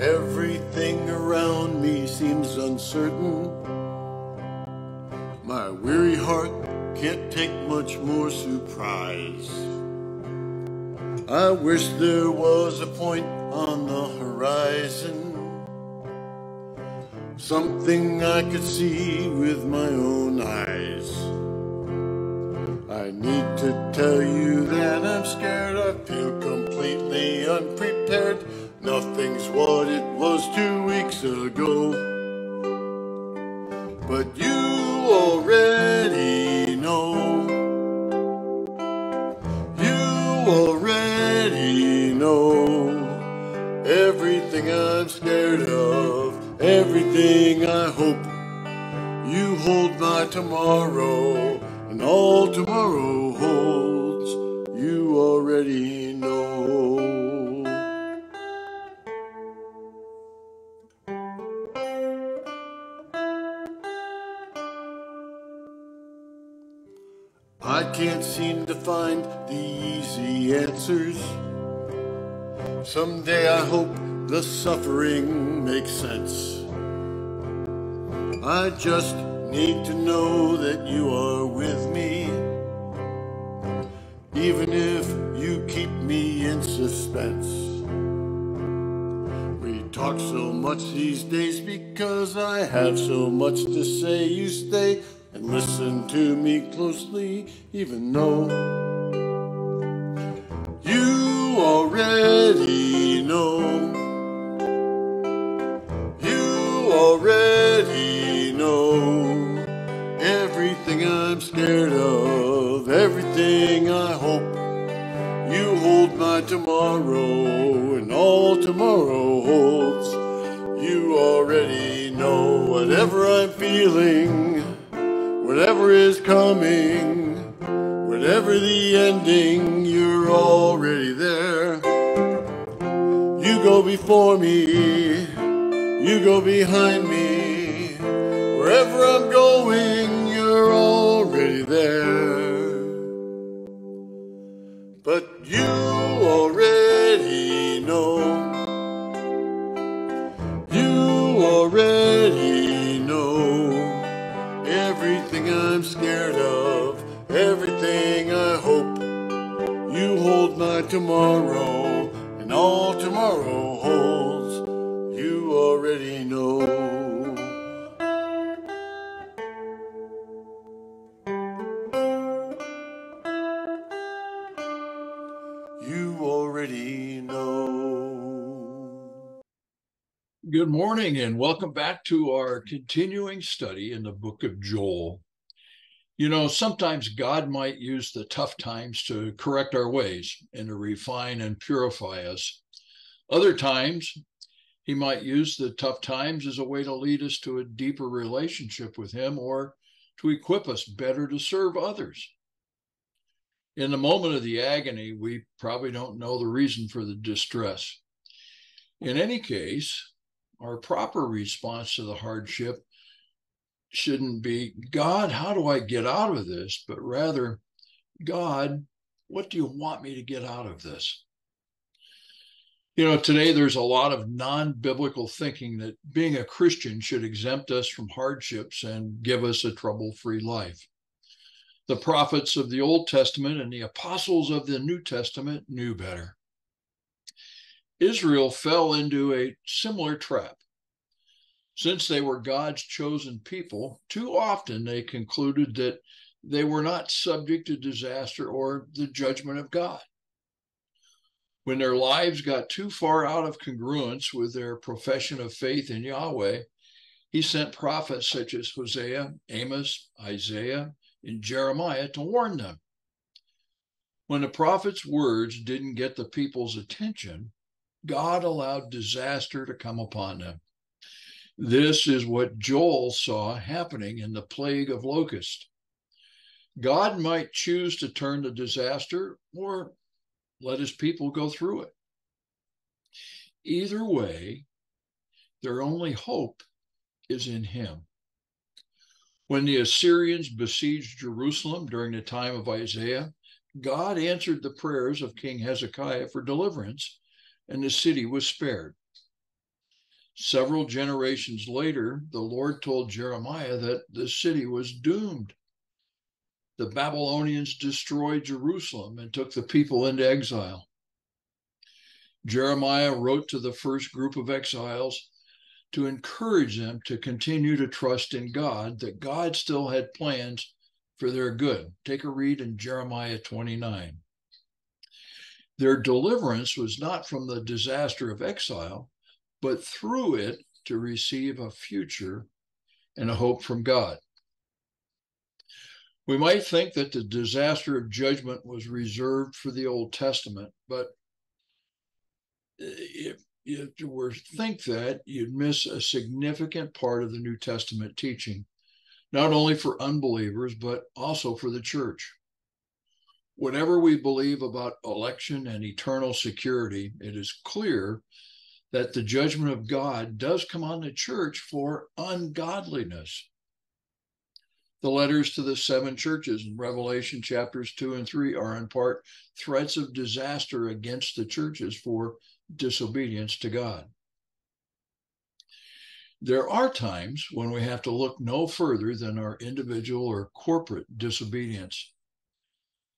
Everything around me seems uncertain. My weary heart can't take much more surprise. I wish there was a point on the horizon. Something I could see with my own eyes. All tomorrow holds. You already know. I can't seem to find the easy answers. Someday I hope the suffering makes sense. I just need to know that you are with me. Even if you keep me in suspense. We talk so much these days because I have so much to say. You stay and listen to me closely, even though you already know. You hold my tomorrow, and all tomorrow holds. You already know whatever I'm feeling, whatever is coming, whatever the ending, you're already there. You go before me, you go behind me. Wherever I'm going, you're already there. Tomorrow, and all tomorrow holds. You already know. You already know. Good morning and welcome back to our continuing study in the book of Joel. You know, sometimes God might use the tough times to correct our ways and to refine and purify us. Other times, he might use the tough times as a way to lead us to a deeper relationship with him or to equip us better to serve others. In the moment of the agony, we probably don't know the reason for the distress. In any case, our proper response to the hardship shouldn't be, God, how do I get out of this? But rather, God, what do you want me to get out of this? You know, today there's a lot of non biblical thinking that being a Christian should exempt us from hardships and give us a trouble free life. The prophets of the Old Testament and the apostles of the New Testament knew better. Israel fell into a similar trap. Since they were God's chosen people, too often they concluded that they were not subject to disaster or the judgment of God. When their lives got too far out of congruence with their profession of faith in Yahweh, he sent prophets such as Hosea, Amos, Isaiah, and Jeremiah to warn them. When the prophet's words didn't get the people's attention, God allowed disaster to come upon them. This is what Joel saw happening in the plague of locusts. God might choose to turn the disaster or let his people go through it. Either way, their only hope is in him. When the Assyrians besieged Jerusalem during the time of Isaiah, God answered the prayers of King Hezekiah for deliverance, and the city was spared. Several generations later, the Lord told Jeremiah that the city was doomed. The Babylonians destroyed Jerusalem and took the people into exile. Jeremiah wrote to the first group of exiles to encourage them to continue to trust in God, that God still had plans for their good. Take a read in Jeremiah 29. Their deliverance was not from the disaster of exile, but through it to receive a future and a hope from God. We might think that the disaster of judgment was reserved for the Old Testament, but if, you were to think that, you'd miss a significant part of the New Testament teaching, not only for unbelievers, but also for the church. Whatever we believe about election and eternal security, it is clear that the judgment of God does come on the church for ungodliness. The letters to the seven churches in Revelation chapters two and three are in part threats of disaster against the churches for disobedience to God. There are times when we have to look no further than our individual or corporate disobedience,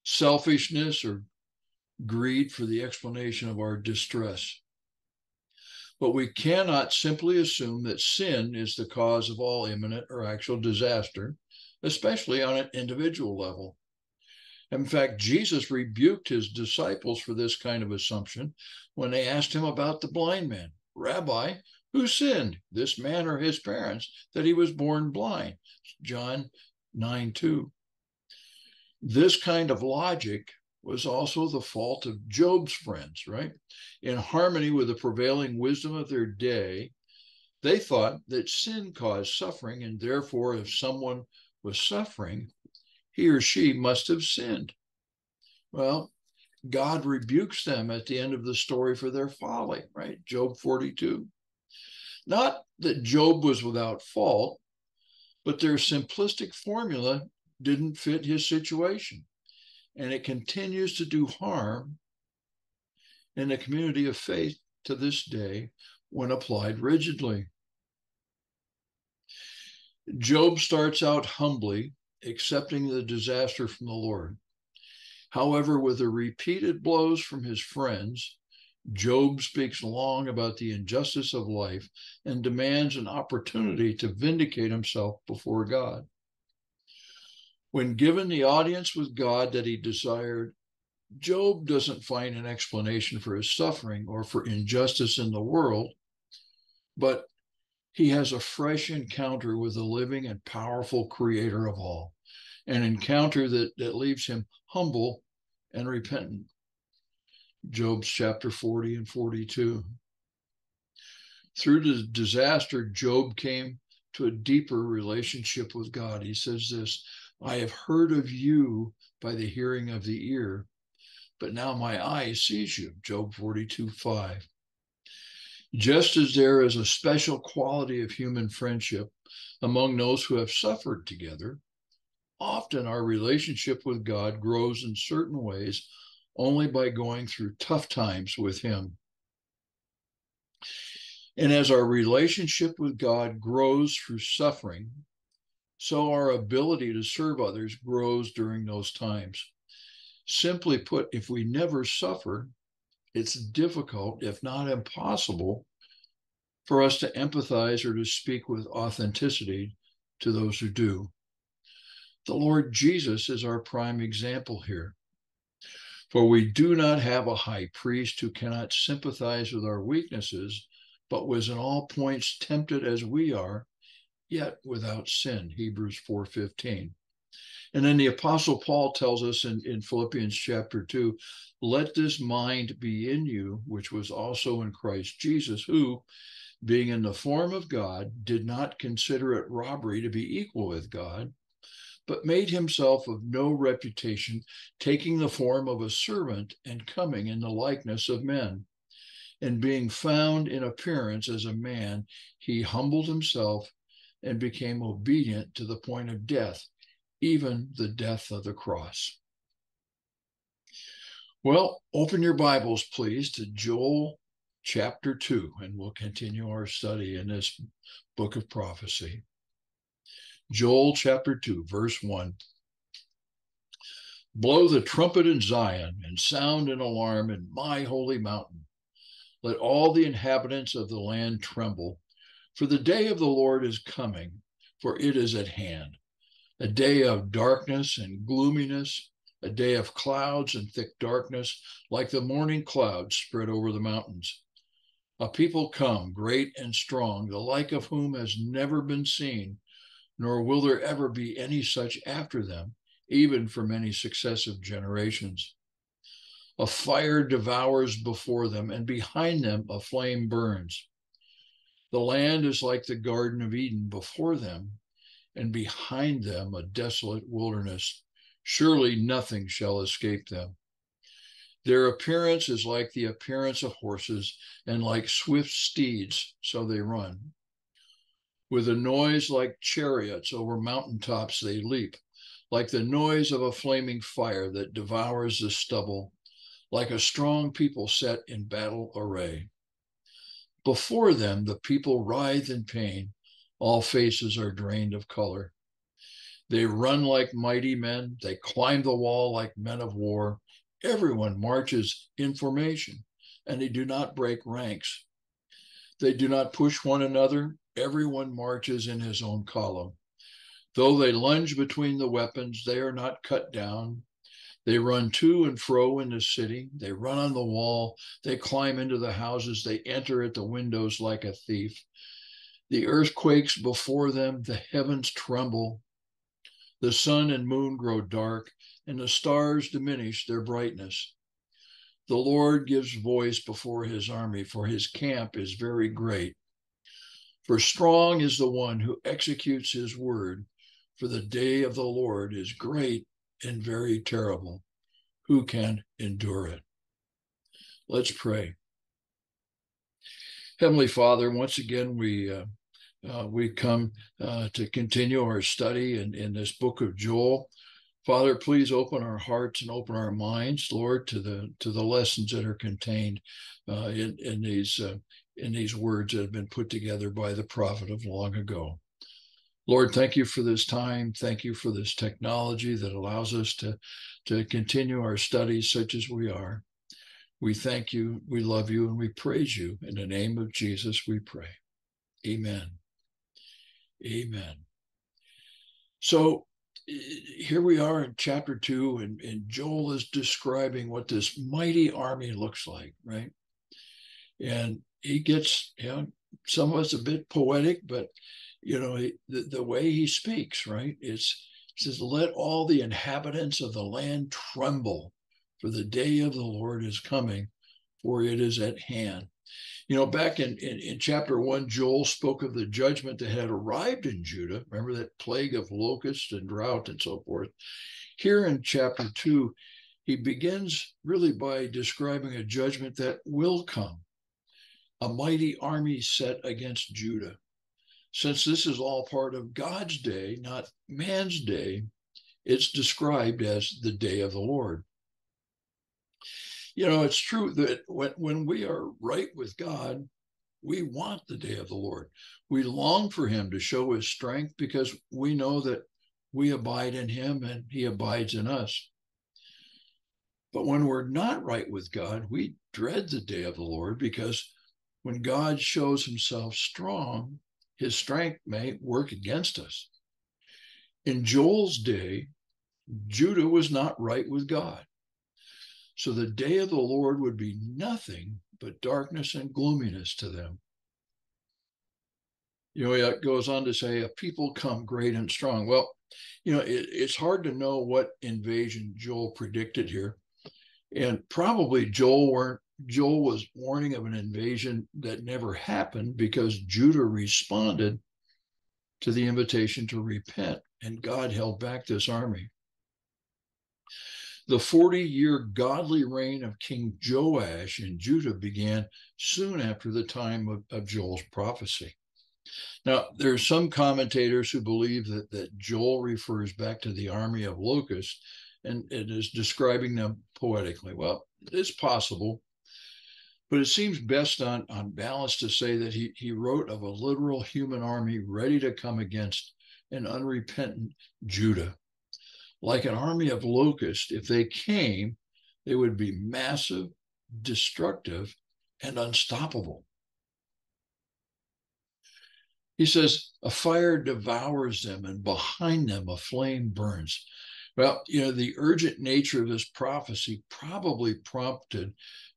selfishness, or greed for the explanation of our distress. But we cannot simply assume that sin is the cause of all imminent or actual disaster, especially on an individual level. In fact, Jesus rebuked his disciples for this kind of assumption when they asked him about the blind man. Rabbi, who sinned, this man or his parents, that he was born blind? John 9 2. This kind of logic was also the fault of Job's friends, right? In harmony with the prevailing wisdom of their day, they thought that sin caused suffering, and therefore, if someone was suffering, he or she must have sinned. Well, God rebukes them at the end of the story for their folly, right? Job 42. Not that Job was without fault, but their simplistic formula didn't fit his situation and it continues to do harm in the community of faith to this day when applied rigidly. Job starts out humbly, accepting the disaster from the Lord. However, with the repeated blows from his friends, Job speaks long about the injustice of life and demands an opportunity to vindicate himself before God. When given the audience with God that he desired, Job doesn't find an explanation for his suffering or for injustice in the world, but he has a fresh encounter with the living and powerful creator of all, an encounter that, that leaves him humble and repentant. Job's chapter 40 and 42. Through the disaster, Job came to a deeper relationship with God. He says this I have heard of you by the hearing of the ear, but now my eye sees you. Job 42 5. Just as there is a special quality of human friendship among those who have suffered together, often our relationship with God grows in certain ways only by going through tough times with Him. And as our relationship with God grows through suffering, so our ability to serve others grows during those times. Simply put, if we never suffer, it's difficult, if not impossible, for us to empathize or to speak with authenticity to those who do. The Lord Jesus is our prime example here. For we do not have a high priest who cannot sympathize with our weaknesses, but was in all points tempted as we are, yet without sin hebrews 4.15 and then the apostle paul tells us in, in philippians chapter 2 let this mind be in you which was also in christ jesus who being in the form of god did not consider it robbery to be equal with god but made himself of no reputation taking the form of a servant and coming in the likeness of men. And being found in appearance as a man he humbled himself and became obedient to the point of death, even the death of the cross. Well, open your Bibles, please, to Joel chapter 2, and we'll continue our study in this book of prophecy. Joel chapter 2, verse 1. Blow the trumpet in Zion and sound an alarm in my holy mountain. Let all the inhabitants of the land tremble, for the day of the Lord is coming, for it is at hand. A day of darkness and gloominess, a day of clouds and thick darkness, like the morning clouds spread over the mountains. A people come, great and strong, the like of whom has never been seen, nor will there ever be any such after them even for many successive generations. A fire devours before them, and behind them a flame burns. The land is like the Garden of Eden before them, and behind them a desolate wilderness. Surely nothing shall escape them. Their appearance is like the appearance of horses, and like swift steeds, so they run. With a noise like chariots over mountain tops they leap like the noise of a flaming fire that devours the stubble, like a strong people set in battle array. Before them, the people writhe in pain. All faces are drained of color. They run like mighty men. They climb the wall like men of war. Everyone marches in formation, and they do not break ranks. They do not push one another. Everyone marches in his own column. Though they lunge between the weapons, they are not cut down. They run to and fro in the city. They run on the wall. They climb into the houses. They enter at the windows like a thief. The earth quakes before them. The heavens tremble. The sun and moon grow dark, and the stars diminish their brightness. The Lord gives voice before his army, for his camp is very great. For strong is the one who executes his word for the day of the Lord is great and very terrible. Who can endure it? Let's pray. Heavenly Father, once again, we uh, uh, we come uh, to continue our study in, in this book of Joel. Father, please open our hearts and open our minds, Lord, to the to the lessons that are contained uh, in in these uh, in these words that have been put together by the prophet of long ago. Lord, thank you for this time. Thank you for this technology that allows us to, to continue our studies such as we are. We thank you, we love you, and we praise you. In the name of Jesus, we pray. Amen. Amen. So eh, here we are in chapter two, and, and Joel is describing what this mighty army looks like, right? And he gets, you know, some of it's a bit poetic, but you know, the, the way he speaks, right? It's he says, Let all the inhabitants of the land tremble, for the day of the Lord is coming, for it is at hand. You know, back in, in, in, chapter one, Joel spoke of the judgment that had arrived in Judah. Remember that plague of locusts and drought and so forth. Here in chapter two, he begins really by describing a judgment that will come a mighty army set against Judah since this is all part of God's day, not man's day, it's described as the day of the Lord. You know, it's true that when, when we are right with God, we want the day of the Lord. We long for him to show his strength because we know that we abide in him and he abides in us. But when we're not right with God, we dread the day of the Lord because when God shows himself strong, his strength may work against us. In Joel's day, Judah was not right with God. So the day of the Lord would be nothing but darkness and gloominess to them. You know, it goes on to say, a people come great and strong. Well, you know, it, it's hard to know what invasion Joel predicted here. And probably Joel weren't Joel was warning of an invasion that never happened because Judah responded to the invitation to repent, and God held back this army. The 40 year godly reign of King Joash in Judah began soon after the time of, of Joel's prophecy. Now, there are some commentators who believe that, that Joel refers back to the army of locusts and it is describing them poetically. Well, it's possible. But it seems best on, on balance to say that he, he wrote of a literal human army ready to come against an unrepentant Judah. Like an army of locusts, if they came, they would be massive, destructive, and unstoppable. He says, a fire devours them, and behind them a flame burns. Well, you know, the urgent nature of this prophecy probably prompted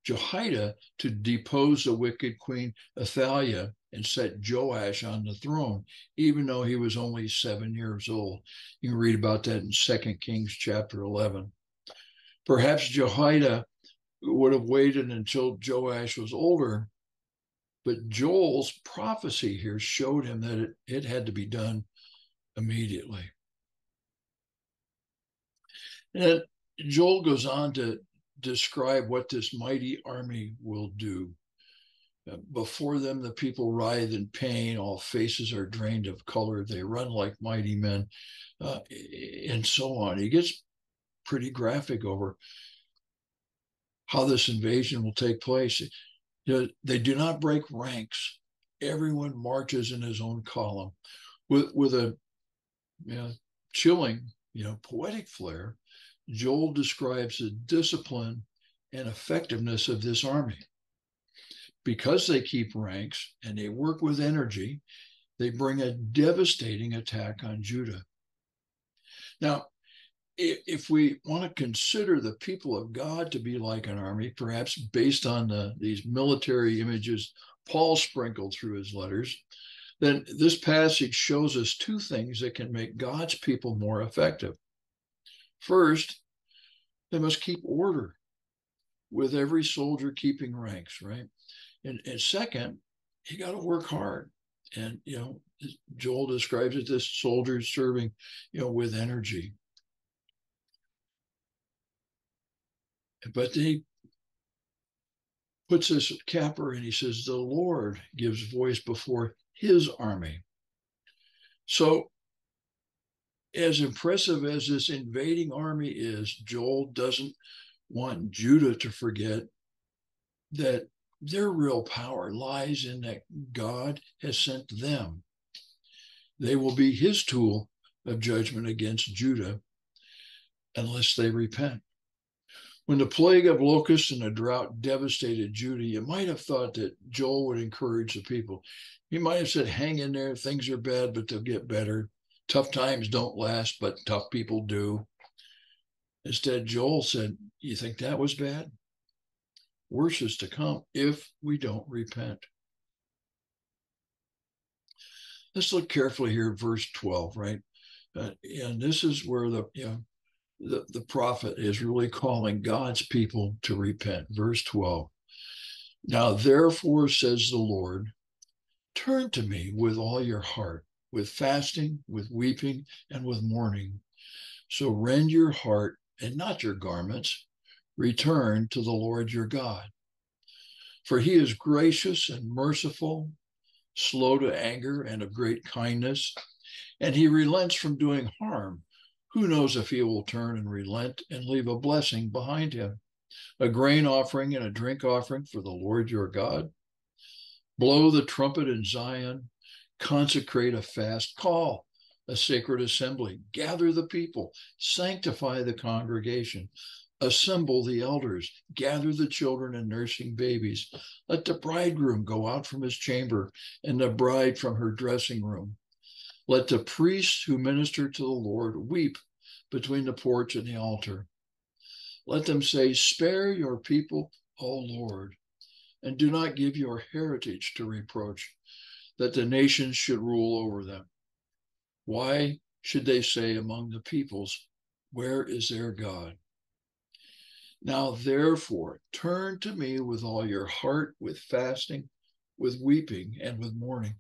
Jehoiada to depose the wicked queen Athaliah and set Joash on the throne, even though he was only seven years old. You can read about that in Second Kings chapter 11. Perhaps Jehoiada would have waited until Joash was older, but Joel's prophecy here showed him that it, it had to be done immediately. And Joel goes on to describe what this mighty army will do. Uh, before them, the people writhe in pain. All faces are drained of color. They run like mighty men, uh, and so on. He gets pretty graphic over how this invasion will take place. You know, they do not break ranks. Everyone marches in his own column with, with a you know, chilling, you know, poetic flair. Joel describes the discipline and effectiveness of this army. Because they keep ranks and they work with energy, they bring a devastating attack on Judah. Now, if we want to consider the people of God to be like an army, perhaps based on the, these military images Paul sprinkled through his letters, then this passage shows us two things that can make God's people more effective. First, they must keep order with every soldier keeping ranks, right? And, and second, you got to work hard. And, you know, Joel describes it as soldiers serving, you know, with energy. But he puts this capper and he says, the Lord gives voice before his army. So as impressive as this invading army is, Joel doesn't want Judah to forget that their real power lies in that God has sent them. They will be his tool of judgment against Judah unless they repent. When the plague of locusts and the drought devastated Judah, you might have thought that Joel would encourage the people. He might have said, Hang in there, things are bad, but they'll get better tough times don't last, but tough people do. Instead, Joel said, You think that was bad? Worse is to come if we don't repent. Let's look carefully here verse 12, right? Uh, and this is where the, you know, the, the prophet is really calling God's people to repent. Verse 12. Now, therefore, says the Lord, turn to me with all your heart with fasting, with weeping, and with mourning. So rend your heart and not your garments. Return to the Lord your God. For he is gracious and merciful, slow to anger, and of great kindness, and he relents from doing harm. Who knows if he will turn and relent and leave a blessing behind him? A grain offering and a drink offering for the Lord your God. Blow the trumpet in Zion, consecrate a fast, call a sacred assembly, gather the people, sanctify the congregation, assemble the elders, gather the children and nursing babies. Let the bridegroom go out from his chamber and the bride from her dressing room. Let the priests who minister to the Lord weep between the porch and the altar. Let them say, Spare your people, O Lord, and do not give your heritage to reproach that the nations should rule over them. Why should they say among the peoples, Where is their God? Now, therefore, turn to me with all your heart, with fasting, with weeping, and with mourning.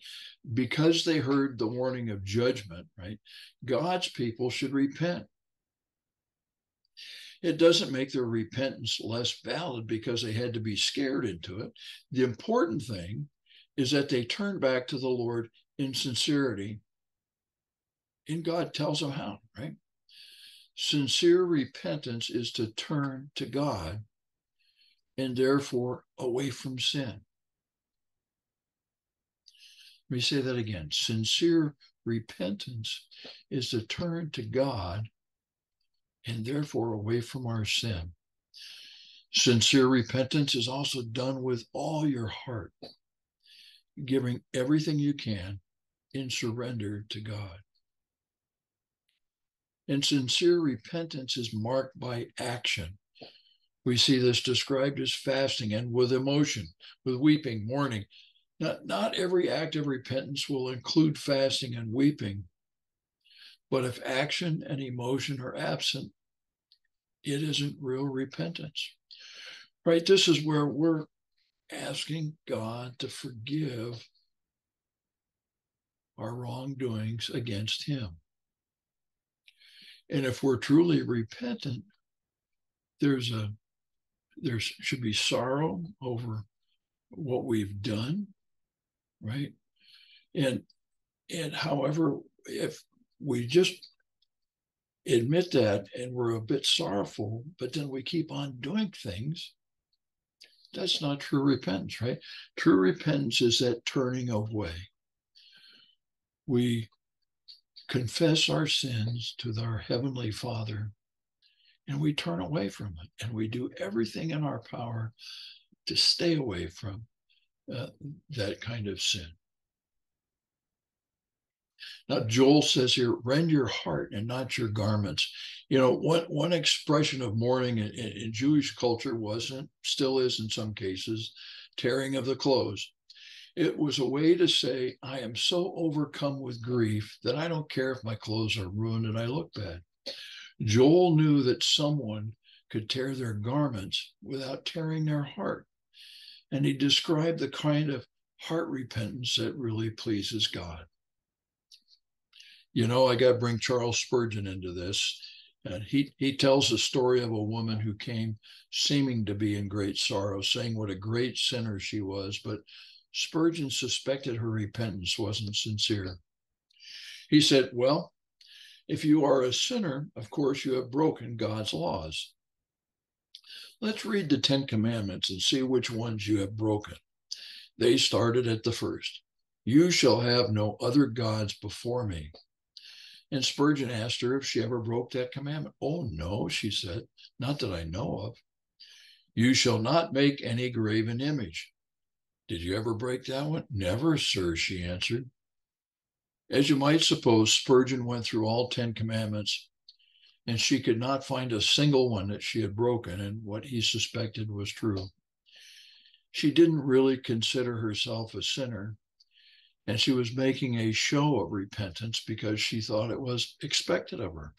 Because they heard the warning of judgment, right? God's people should repent. It doesn't make their repentance less valid because they had to be scared into it. The important thing is that they turn back to the Lord in sincerity. And God tells them how, right? Sincere repentance is to turn to God and therefore away from sin. Let me say that again. Sincere repentance is to turn to God and therefore away from our sin. Sincere repentance is also done with all your heart, giving everything you can in surrender to God. And sincere repentance is marked by action. We see this described as fasting and with emotion, with weeping, mourning. Not, not every act of repentance will include fasting and weeping, but if action and emotion are absent, it isn't real repentance. Right? This is where we're asking God to forgive our wrongdoings against Him. And if we're truly repentant, there's a there should be sorrow over what we've done, right? And and however, if we just admit that and we're a bit sorrowful, but then we keep on doing things, that's not true repentance, right? True repentance is that turning away. We confess our sins to our Heavenly Father, and we turn away from it. And we do everything in our power to stay away from uh, that kind of sin. Now, Joel says here, rend your heart and not your garments. You know, one, one expression of mourning in, in Jewish culture wasn't, still is in some cases, tearing of the clothes. It was a way to say, I am so overcome with grief that I don't care if my clothes are ruined and I look bad. Joel knew that someone could tear their garments without tearing their heart. And he described the kind of heart repentance that really pleases God. You know, I got to bring Charles Spurgeon into this. And he, he tells the story of a woman who came seeming to be in great sorrow, saying what a great sinner she was, but Spurgeon suspected her repentance wasn't sincere. He said, Well, if you are a sinner, of course you have broken God's laws. Let's read the Ten Commandments and see which ones you have broken. They started at the first You shall have no other gods before me. And Spurgeon asked her if she ever broke that commandment. Oh, no, she said, not that I know of. You shall not make any graven image. Did you ever break that one? Never, sir, she answered. As you might suppose, Spurgeon went through all 10 commandments, and she could not find a single one that she had broken, and what he suspected was true. She didn't really consider herself a sinner, and she was making a show of repentance because she thought it was expected of her.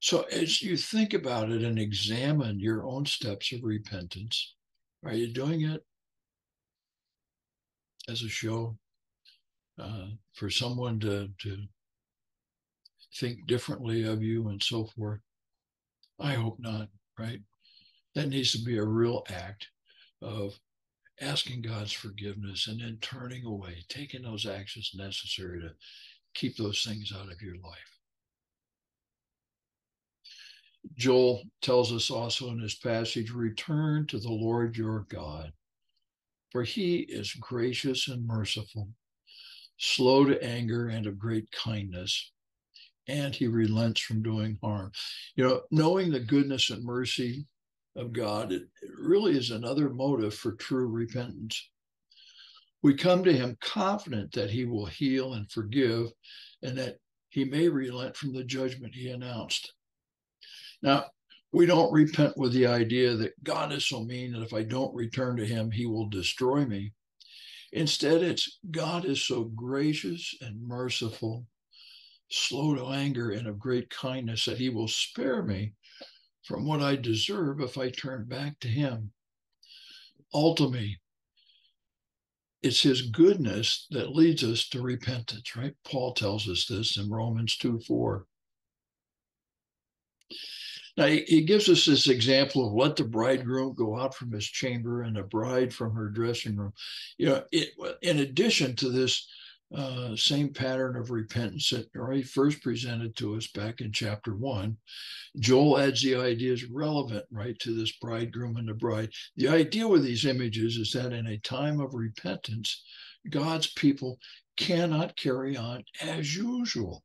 So, as you think about it and examine your own steps of repentance, are you doing it as a show uh, for someone to, to think differently of you and so forth? I hope not, right? That needs to be a real act of asking God's forgiveness and then turning away, taking those actions necessary to keep those things out of your life. Joel tells us also in this passage return to the Lord your God, for he is gracious and merciful, slow to anger and of great kindness, and he relents from doing harm. You know, knowing the goodness and mercy of God, it, really is another motive for true repentance. We come to him confident that he will heal and forgive, and that he may relent from the judgment he announced. Now, we don't repent with the idea that God is so mean that if I don't return to him, he will destroy me. Instead, it's God is so gracious and merciful, slow to anger, and of great kindness that he will spare me from what I deserve if I turn back to him. Ultimately, it's his goodness that leads us to repentance, right? Paul tells us this in Romans 2 4. Now, he, gives us this example of let the bridegroom go out from his chamber and the bride from her dressing room. You know, it, in addition to this uh, same pattern of repentance that Ray first presented to us back in chapter one. Joel adds the ideas relevant, right, to this bridegroom and the bride. The idea with these images is that in a time of repentance, God's people cannot carry on as usual.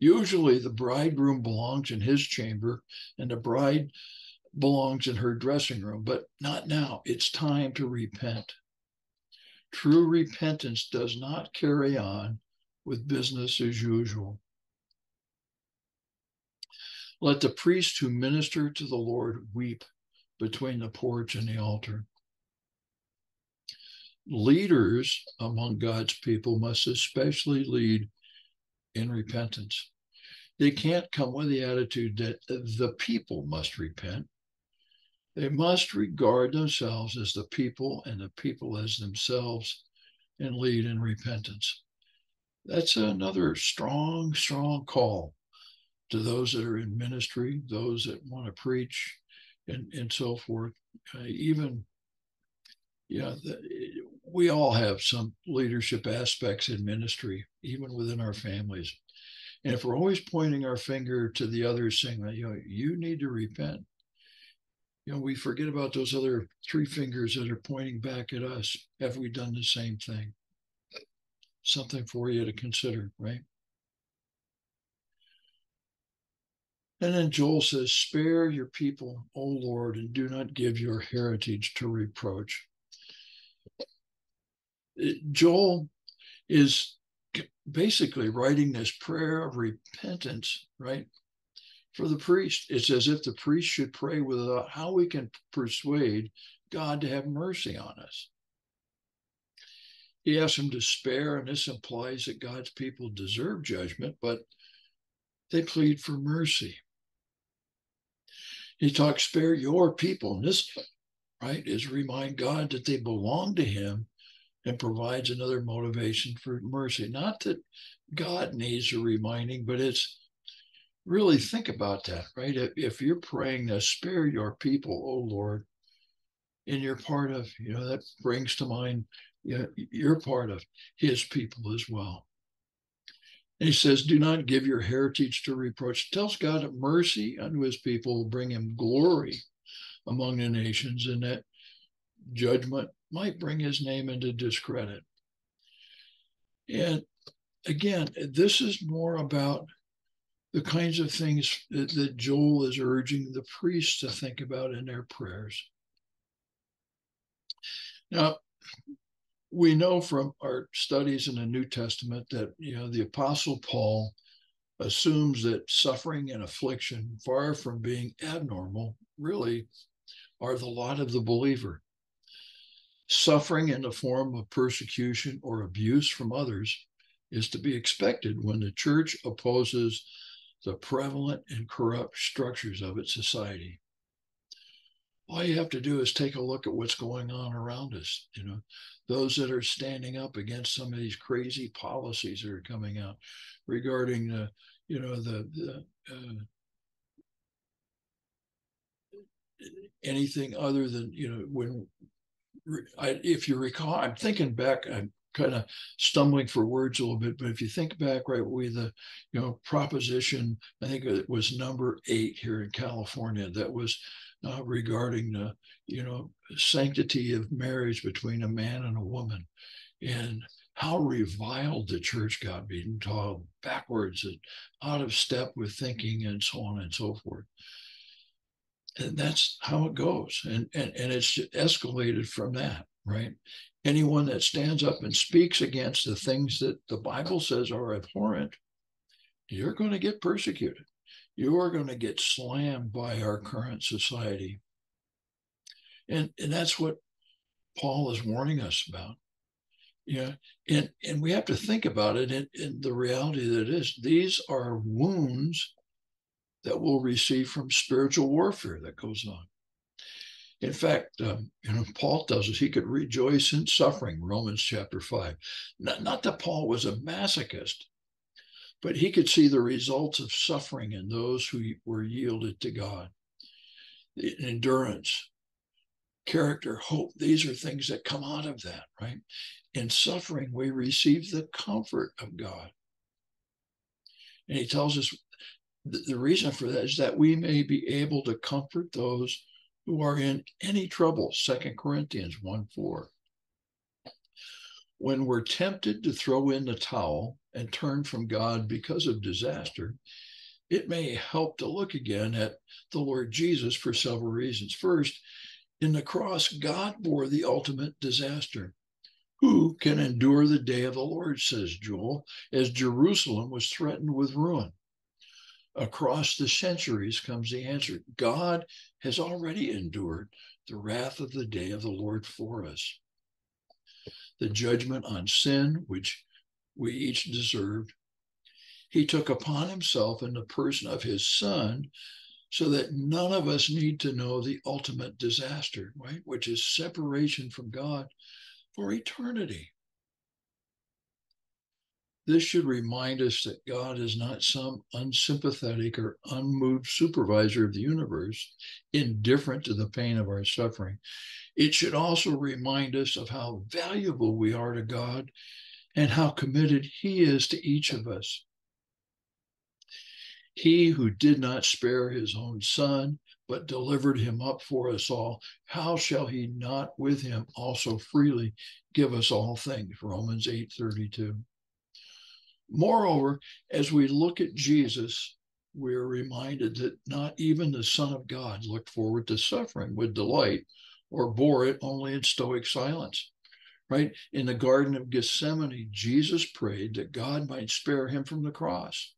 Usually, the bridegroom belongs in his chamber and the bride belongs in her dressing room, but not now. It's time to repent. True repentance does not carry on with business as usual. Let the priests who minister to the Lord weep between the porch and the altar. Leaders among God's people must especially lead in repentance. They can't come with the attitude that the people must repent. They must regard themselves as the people and the people as themselves and lead in repentance. That's another strong, strong call to those that are in ministry, those that want to preach, and, and so forth. Uh, even, yeah, the, we all have some leadership aspects in ministry, even within our families. And if we're always pointing our finger to the others, saying you know, you need to repent, you know, we forget about those other three fingers that are pointing back at us. Have we done the same thing? Something for you to consider, right? And then Joel says, Spare your people, O Lord, and do not give your heritage to reproach. Joel is basically writing this prayer of repentance, right? For the priest. It's as if the priest should pray without how we can persuade God to have mercy on us. He asks him to spare, and this implies that God's people deserve judgment, but they plead for mercy. He talks, spare your people. And this, right, is remind God that they belong to him and provides another motivation for mercy. Not that God needs a reminding, but it's really think about that, right? If you're praying to spare your people, oh Lord, and you're part of, you know, that brings to mind, you know, you're part of his people as well. And he says, Do not give your heritage to reproach. Tells God mercy unto his people will bring him glory among the nations, and that judgment might bring his name into discredit. And again, this is more about the kinds of things that, that Joel is urging the priests to think about in their prayers. Now, we know from our studies in the New Testament that you know the Apostle Paul assumes that suffering and affliction, far from being abnormal, really are the lot of the believer. Suffering in the form of persecution or abuse from others is to be expected when the church opposes the prevalent and corrupt structures of its society. All you have to do is take a look at what's going on around us. You know, those that are standing up against some of these crazy policies that are coming out regarding the, you know, the, the uh, anything other than you know when I, if you recall, I'm thinking back. I'm kind of stumbling for words a little bit, but if you think back, right, with the, you know, proposition, I think it was number eight here in California that was uh, regarding the, you know, sanctity of marriage between a man and a woman, and how reviled the church got, being taught backwards and out of step with thinking, and so on and so forth. And that's how it goes. And, and and it's escalated from that right anyone that stands up and speaks against the things that the Bible says are abhorrent, you're going to get persecuted. You are going to get slammed by our current society. And, and that's what Paul is warning us about. Yeah. And, and we have to think about it in, in the reality that it is. These are wounds that we'll receive from spiritual warfare that goes on. In fact, um, you know, Paul tells us he could rejoice in suffering, Romans chapter 5. Not, not that Paul was a masochist, but he could see the results of suffering in those who were yielded to God. Endurance, character, hope. These are things that come out of that, right? In suffering, we receive the comfort of God. And he tells us the reason for that is that we may be able to comfort those who are in any trouble. Second Corinthians 1 4. When we're tempted to throw in the towel and turn from God because of disaster, it may help to look again at the Lord Jesus for several reasons. First, in the cross, God bore the ultimate disaster. Who can endure the day of the Lord, says Joel, as Jerusalem was threatened with ruin? Across the centuries comes the answer God has already endured the wrath of the day of the Lord for us. The judgment on sin, which we each deserved, he took upon himself in the person of his son so that none of us need to know the ultimate disaster, right? Which is separation from God for eternity. This should remind us that God is not some unsympathetic or unmoved supervisor of the universe, indifferent to the pain of our suffering. It should also remind us of how valuable we are to God and how committed He is to each of us. He who did not spare his own son, but delivered him up for us all, how shall he not with him also freely give us all things? Romans 8 32. Moreover, as we look at Jesus, we're reminded that not even the Son of God looked forward to suffering with delight or bore it only in stoic silence. Right? In the Garden of Gethsemane, Jesus prayed that God might spare him from the cross.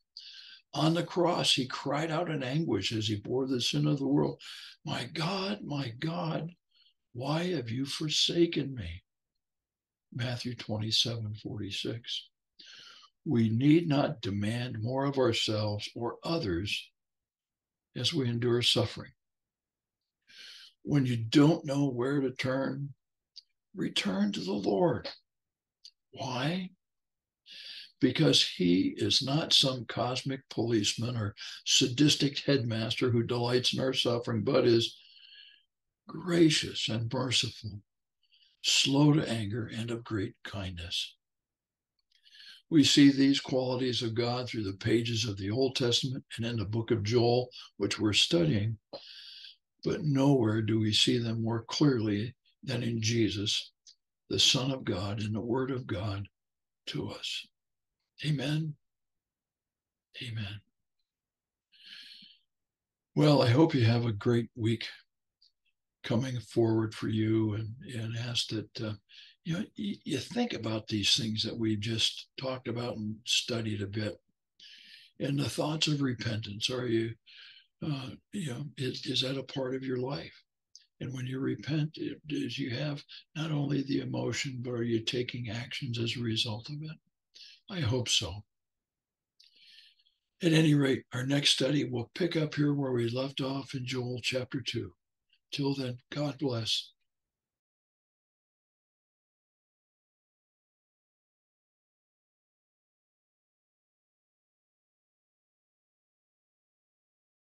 On the cross, he cried out in anguish as he bore the sin of the world My God, my God, why have you forsaken me? Matthew 27 46. We need not demand more of ourselves or others as we endure suffering. When you don't know where to turn, return to the Lord. Why? because he is not some cosmic policeman or sadistic headmaster who delights in our suffering, but is gracious and merciful, slow to anger, and of great kindness. We see these qualities of God through the pages of the Old Testament and in the book of Joel, which we're studying, but nowhere do we see them more clearly than in Jesus, the Son of God and the Word of God to us. Amen. Amen. Well, I hope you have a great week coming forward for you and, and ask that uh, you know you, you think about these things that we've just talked about and studied a bit and the thoughts of repentance are you uh, you know is, is that a part of your life and when you repent does you have not only the emotion but are you taking actions as a result of it I hope so. At any rate, our next study will pick up here where we left off in Joel chapter 2. Till then, God bless.